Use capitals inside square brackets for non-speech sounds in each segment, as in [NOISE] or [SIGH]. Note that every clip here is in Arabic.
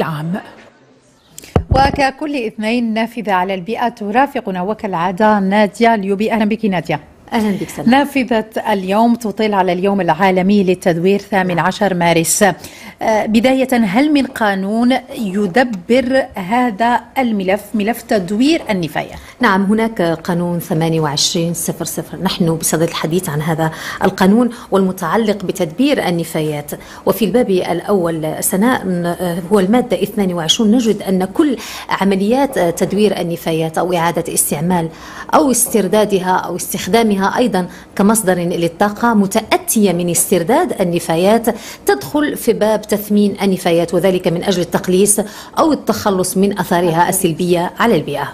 العام. وككل إثنين نافذة على البيئة ترافقنا وكالعادة نادية اليوبي أهلا بك نادية. أهلا بك سلام. نافذة اليوم تطل على اليوم العالمي للتدوير 18 مارس. بداية هل من قانون يدبر هذا الملف ملف تدوير النفاية؟ نعم هناك قانون 2800 نحن بصدد الحديث عن هذا القانون والمتعلق بتدبير النفايات وفي الباب الأول سناء هو المادة 22 نجد أن كل عمليات تدوير النفايات أو إعادة استعمال أو استردادها أو استخدامها أيضا كمصدر للطاقة متأتية من استرداد النفايات تدخل في باب تثمين النفايات وذلك من أجل التقليص أو التخلص من أثارها السلبية على البيئة.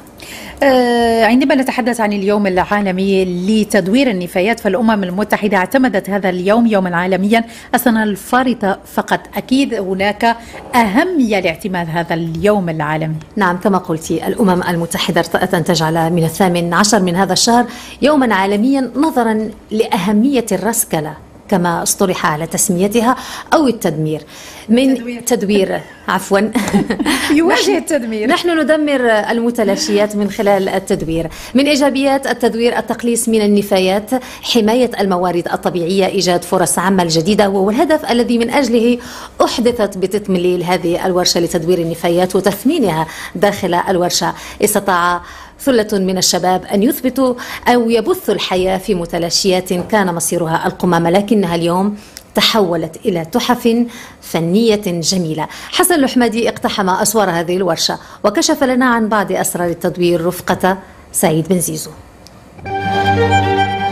آه، عندما نتحدث عن اليوم العالمي لتدوير النفايات فالأمم المتحدة اعتمدت هذا اليوم يوما عالميا السنة الفارطة فقط. أكيد هناك أهمية لاعتماد هذا اليوم العالمي. نعم كما قلت الأمم المتحدة ارتأت أن تجعل من الثامن عشر من هذا الشهر يوما عالميا نظرا لأهمية الرسكلة كما اصطلح على تسميتها أو التدمير. من تدوير, تدوير عفوا. [LAUGHS] يواجه التدمير. نحن ندمر المتلاشيات من خلال التدوير. من إيجابيات التدوير التقليص من النفايات حماية الموارد الطبيعية إيجاد فرص عمل جديدة وهو الهدف الذي من أجله أحدثت بتتمليل هذه الورشة لتدوير النفايات وتثمينها داخل الورشة. استطاع ثلة من الشباب أن يثبتوا أو يبثوا الحياة في متلاشيات كان مصيرها القمامة لكنها اليوم تحولت إلى تحف فنية جميلة. حسن الحمادي اقتحم أسوار هذه الورشة وكشف لنا عن بعض أسرار التدوير رفقة سعيد بن زيزو.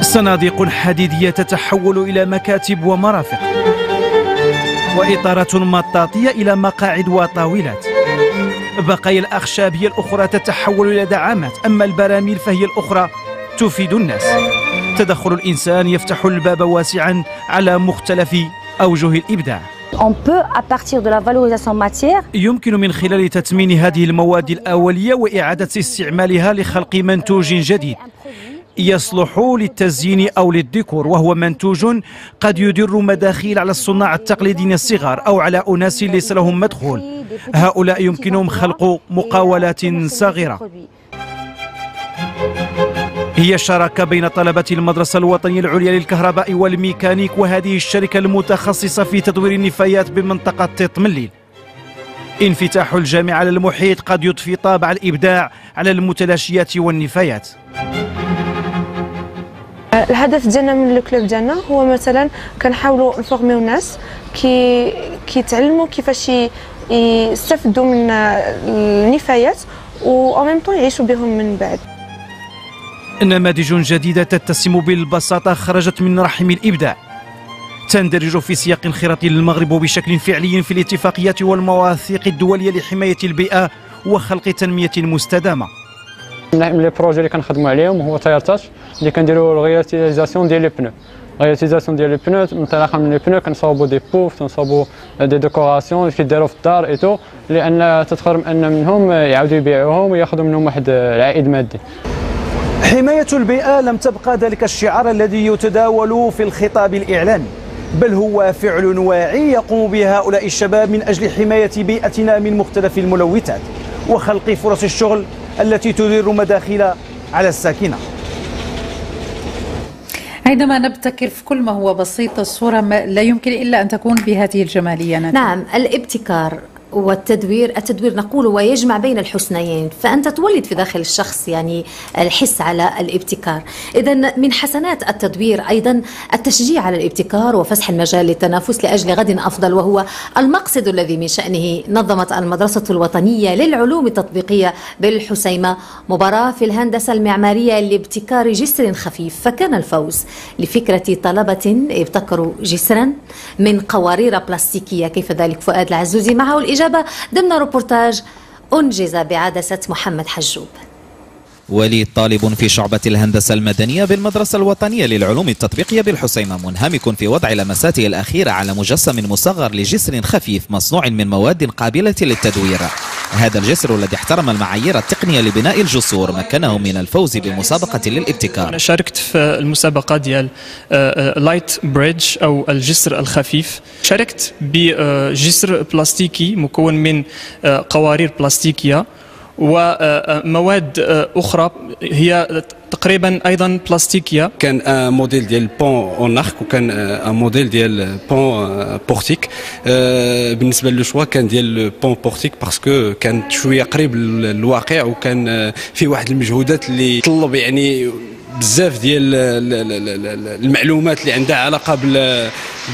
صناديق حديدية تتحول إلى مكاتب ومرافق وإطارات مطاطية إلى مقاعد وطاولات. بقايا الأخشاب هي الأخرى تتحول إلى دعامات أما البراميل فهي الأخرى تفيد الناس. تدخل الإنسان يفتح الباب واسعا على مختلف أوجه الإبداع. On peut, à partir de la valorisation matière, يمكن من خلال تثمين هذه المواد الأولية وإعادة استعمالها لخلق منتوج جديد. يصلح للتزيين أو للديكور وهو منتوج قد يدر مداخيل على الصناع التقليديين الصغار أو على أناس ليس لهم مدخول. هؤلاء يمكنهم خلق مقاولات صغيرة. هي شراكة بين طلبة المدرسة الوطنية العليا للكهرباء والميكانيك وهذه الشركة المتخصصة في تدوير النفايات بمنطقة تطمليل انفتاح الجامعة على المحيط قد يضفي طابع الإبداع على المتلاشيات والنفايات. الهدف ديالنا من ال club ديالنا هو مثلا كنحاولوا نفورميو الناس كي كيتعلموا كيفاش يستافدوا من النفايات و même temps يعيشوا بهم من بعد. نماذج جديدة تتسم بالبساطة خرجت من رحم الإبداع. تندرج في سياق انخراط المغرب بشكل فعلي في الاتفاقيات والمواثيق الدولية لحماية البيئة وخلق تنمية مستدامة. من les projets اللي كنخدموا عليهم هو Tire Touch اللي كنديروا ال réutilisation ديال les pneus réutilisation ديال les pneus انطلاقا من les pneus كنصاوبوا des poufs تنصاوبوا des décorations كيداروا في الدار et tout لأن تتخرم ان منهم يعاودوا يبيعوهم وياخذوا منهم واحد العائد مادي حماية البيئة لم تبقى ذلك الشعار الذي يتداول في الخطاب الإعلامي بل هو فعل واعي يقوم به هؤلاء الشباب من أجل حماية بيئتنا من مختلف الملوثات وخلق فرص الشغل التي تدير مداخل على الساكنة عندما نبتكر في كل ما هو بسيط الصورة لا يمكن إلا أن تكون بهذه الجمالية نعم الابتكار. والتدوير التدوير نقول ويجمع بين الحسنيين فأنت تولد في داخل الشخص يعني الحس على الابتكار. إذا من حسنات التدوير أيضا التشجيع على الابتكار وفسح المجال للتنافس لأجل غد أفضل وهو المقصد الذي من شأنه نظمت المدرسة الوطنية للعلوم التطبيقية بالحسيمة. مباراة في الهندسة المعمارية لابتكار جسر خفيف فكان الفوز لفكرة طلبة ابتكروا جسرا من قوارير بلاستيكية. كيف ذلك؟ فؤاد العزوزي معه الإجابة. الإجابة ضمن روبورتاج أنجز بعدسة محمد حجوب. وليد طالب في شعبة الهندسة المدنية بالمدرسة الوطنية للعلوم التطبيقية بالحسيمة منهمك في وضع لمساته الأخيرة على مجسم مصغر لجسر خفيف مصنوع من مواد قابلة للتدوير. هذا الجسر الذي احترم المعايير التقنية لبناء الجسور مكنه من الفوز بمسابقة للابتكار. أنا شاركت في المسابقة ديال light bridge أو الجسر الخفيف. شاركت بجسر بلاستيكي مكون من قوارير بلاستيكية ومواد أخرى. هي تقريبا أيضا بلاستيكية. كان موديل ديال pont en arc وكان un modèle ديال pont portique بالنسبة le choix كان ديال pont portique parce que كان شوية قريب للواقع وكان فيه واحد المجهودات اللي طلب يعني بزاف ديال المعلومات اللي عندها علاقة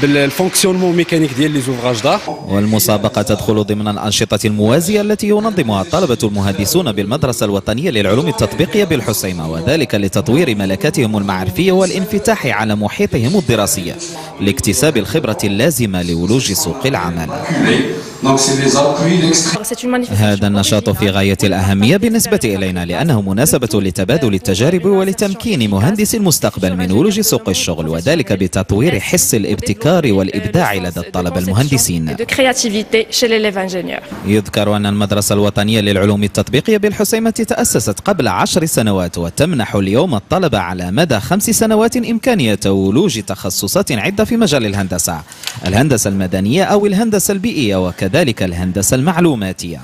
بال fonctionnement mécanique ديال les ouvrages d'art والمسابقة تدخل ضمن الأنشطة الموازية التي ينظمها الطلبه المهندسون بالمدرسة الوطنية للعلوم التطبيقية بالحسيمة وذلك لتطوير ملكاتهم المعرفية والانفتاح على محيطهم الدراسي لاكتساب الخبرة اللازمة لولوج سوق العمل. هذا النشاط في غاية الأهمية بالنسبة إلينا لأنه مناسبة لتبادل التجارب ولتمكين مهندس المستقبل من ولوج سوق الشغل وذلك بتطوير حس الابتكار والإبداع لدى الطلبة المهندسين يذكر أن المدرسة الوطنية للعلوم التطبيقية بالحسيمة تأسست قبل عشر سنوات وتمنح اليوم الطلبة على مدى خمس سنوات إمكانية ولوج تخصصات عدة في مجال الهندسة الهندسة المدنية أو الهندسة البيئية وكذلك الهندسة المعلوماتية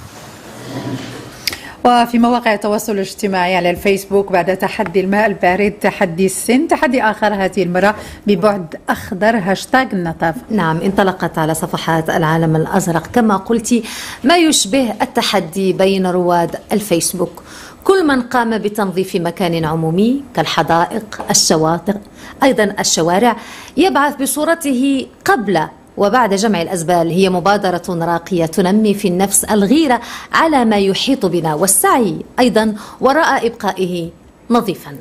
وفي مواقع التواصل الاجتماعي على الفيسبوك بعد تحدي الماء البارد تحدي السن تحدي آخر هذه المرة ببعد أخضر هاشتاغ النطاف نعم انطلقت على صفحات العالم الأزرق كما قلت ما يشبه التحدي بين رواد الفيسبوك. كل من قام بتنظيف مكان عمومي كالحدائق الشواطئ أيضا الشوارع يبعث بصورته قبل وبعد جمع الأزبال هي مبادرة راقية تنمي في النفس الغيرة على ما يحيط بنا والسعي أيضا وراء إبقائه نظيفا.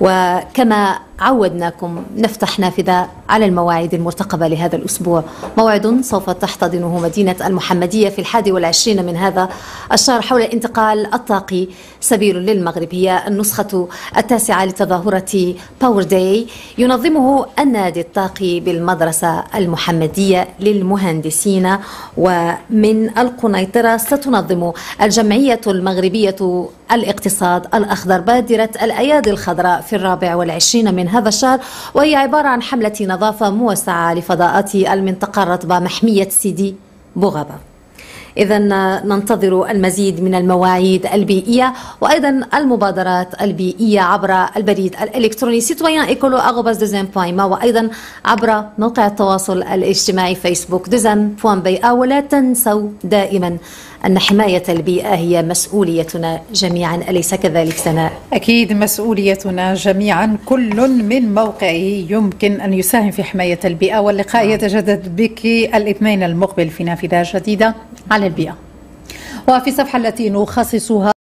وكما عودناكم نفتح نافذة على المواعيد المرتقبة لهذا الأسبوع. موعد سوف تحتضنه مدينة المحمدية في الحادي والعشرين من هذا الشهر حول الانتقال الطاقي. سبيل للمغرب هي النسخة التاسعة لتظاهرة باور داي ينظمه النادي الطاقي بالمدرسة المحمدية للمهندسين. ومن القنيطرة ستنظم الجمعية المغربية الاقتصاد الأخضر بادرة الأيادي الخضراء في الرابع والعشرين من هذا الشهر وهي عبارة عن حملة نظافة موسعة لفضاءات المنطقة الرطبة محمية سيدي بوغابة إذا ننتظر المزيد من المواعيد البيئية وأيضا المبادرات البيئية عبر البريد الإلكتروني دوزين بويما وأيضا عبر موقع التواصل الاجتماعي فيسبوك دوزان بي ولا تنسوا دائما أن حماية البيئة هي مسؤوليتنا جميعا. أليس كذلك سناء؟ أكيد مسؤوليتنا جميعا. كل من موقعه يمكن أن يساهم في حماية البيئة واللقاء يتجدد بك الاثنين المقبل في نافذة جديدة على البيئة. وفي الصفحة التي نخصصها